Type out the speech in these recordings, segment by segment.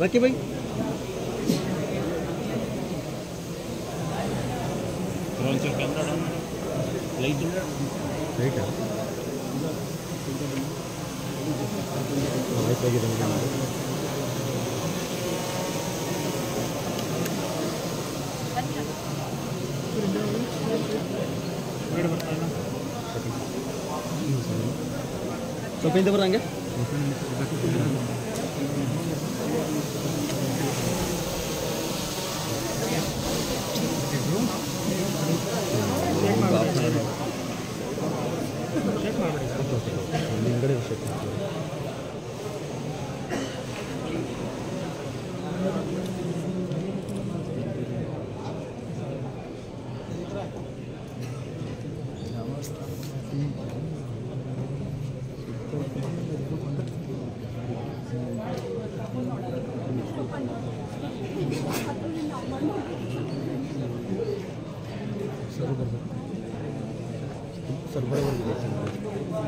Rakhi by ಒಂಚೂರು camera down light ರೈಟಾ ಆಯ್ತಾಗಿದೆ ಸ್ವಲ್ಪ ಹಿಂದೆ ಬರಂಗೆ ಹಿಂಗಡೆ ಶೇಕ್ ಮಾಡ್ತೀವಿ ಸರ್ ಬರ್ಬೇಕು सर बड़े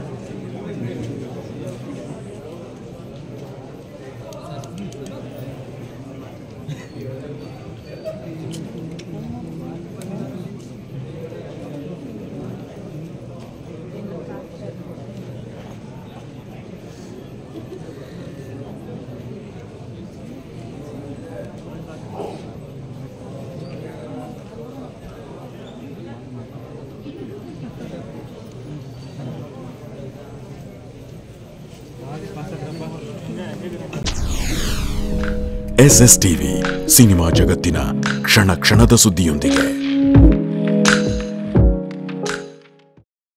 ಎಸ್ ಎಸ್ ಟಿವಿ ಸಿನಿಮಾ ಜಗತ್ತಿನ ಕ್ಷಣ ಕ್ಷಣದ ಸುದ್ದಿಯೊಂದಿಗೆ.